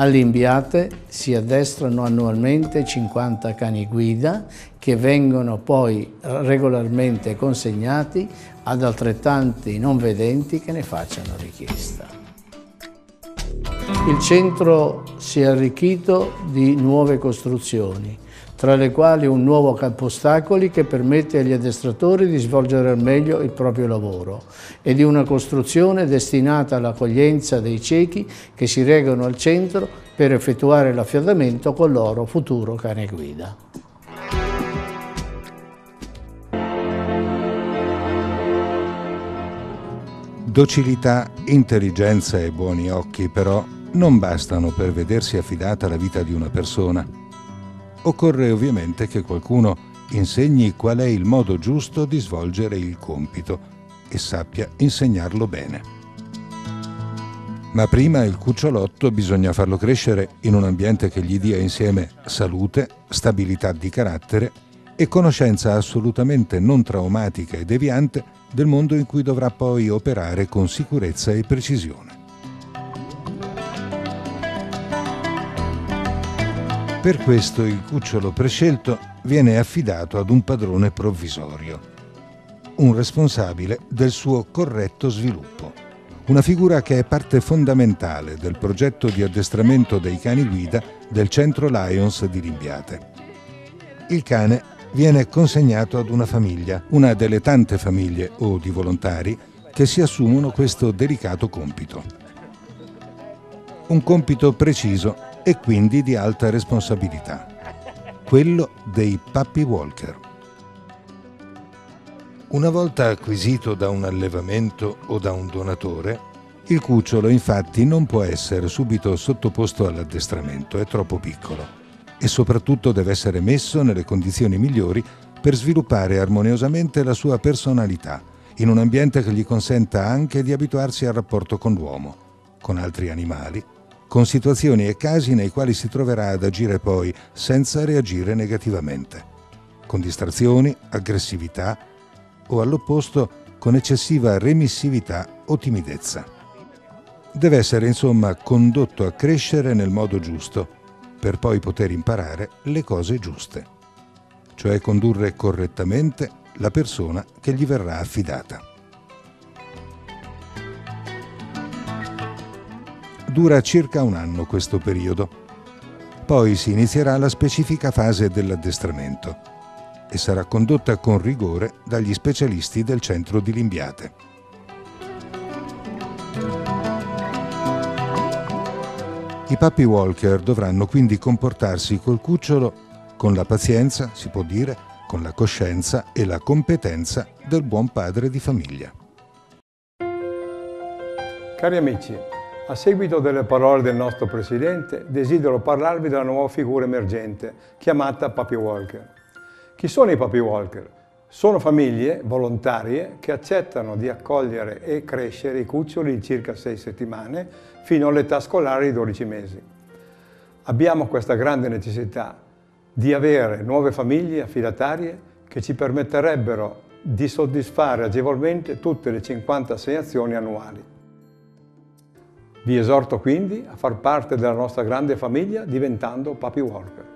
All'Imbiate si addestrano annualmente 50 cani guida che vengono poi regolarmente consegnati ad altrettanti non vedenti che ne facciano richiesta. Il centro si è arricchito di nuove costruzioni, tra le quali un nuovo campo ostacoli che permette agli addestratori di svolgere al meglio il proprio lavoro e di una costruzione destinata all'accoglienza dei ciechi che si regano al centro per effettuare l'affiatamento con loro futuro cane guida. Docilità, intelligenza e buoni occhi però non bastano per vedersi affidata la vita di una persona occorre ovviamente che qualcuno insegni qual è il modo giusto di svolgere il compito e sappia insegnarlo bene. Ma prima il cucciolotto bisogna farlo crescere in un ambiente che gli dia insieme salute, stabilità di carattere e conoscenza assolutamente non traumatica e deviante del mondo in cui dovrà poi operare con sicurezza e precisione. Per questo il cucciolo prescelto viene affidato ad un padrone provvisorio, un responsabile del suo corretto sviluppo, una figura che è parte fondamentale del progetto di addestramento dei cani guida del centro Lions di Limbiate. Il cane viene consegnato ad una famiglia, una delle tante famiglie o di volontari che si assumono questo delicato compito. Un compito preciso e quindi di alta responsabilità, quello dei puppy walker. Una volta acquisito da un allevamento o da un donatore, il cucciolo infatti non può essere subito sottoposto all'addestramento, è troppo piccolo e soprattutto deve essere messo nelle condizioni migliori per sviluppare armoniosamente la sua personalità in un ambiente che gli consenta anche di abituarsi al rapporto con l'uomo, con altri animali con situazioni e casi nei quali si troverà ad agire poi senza reagire negativamente, con distrazioni, aggressività o all'opposto con eccessiva remissività o timidezza. Deve essere insomma condotto a crescere nel modo giusto per poi poter imparare le cose giuste, cioè condurre correttamente la persona che gli verrà affidata. Dura circa un anno questo periodo. Poi si inizierà la specifica fase dell'addestramento e sarà condotta con rigore dagli specialisti del centro di Limbiate. I puppy walker dovranno quindi comportarsi col cucciolo con la pazienza, si può dire, con la coscienza e la competenza del buon padre di famiglia. Cari amici, a seguito delle parole del nostro Presidente, desidero parlarvi della nuova figura emergente chiamata Papi Walker. Chi sono i Papi Walker? Sono famiglie volontarie che accettano di accogliere e crescere i cuccioli di circa 6 settimane fino all'età scolare di 12 mesi. Abbiamo questa grande necessità di avere nuove famiglie affidatarie che ci permetterebbero di soddisfare agevolmente tutte le 50 assegnazioni annuali. Vi esorto quindi a far parte della nostra grande famiglia diventando Papi Worker.